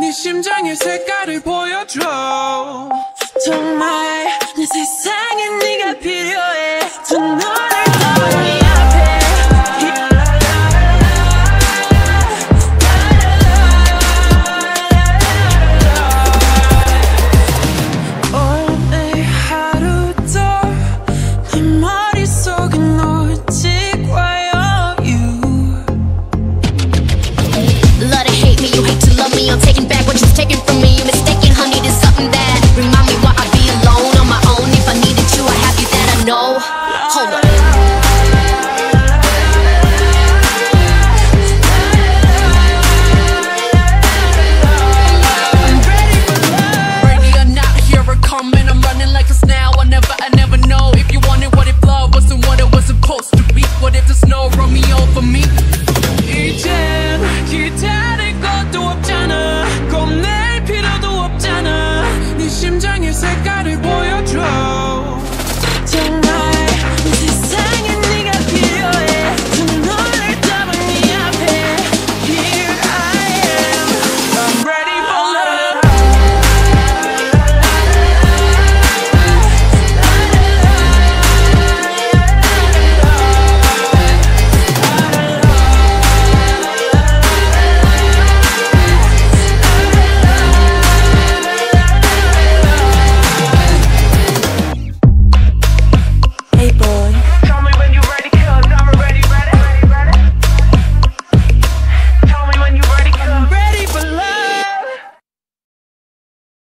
네 심장의 색깔을 보여줘. 정말 내 세상엔 네가 필요 심장의 색깔을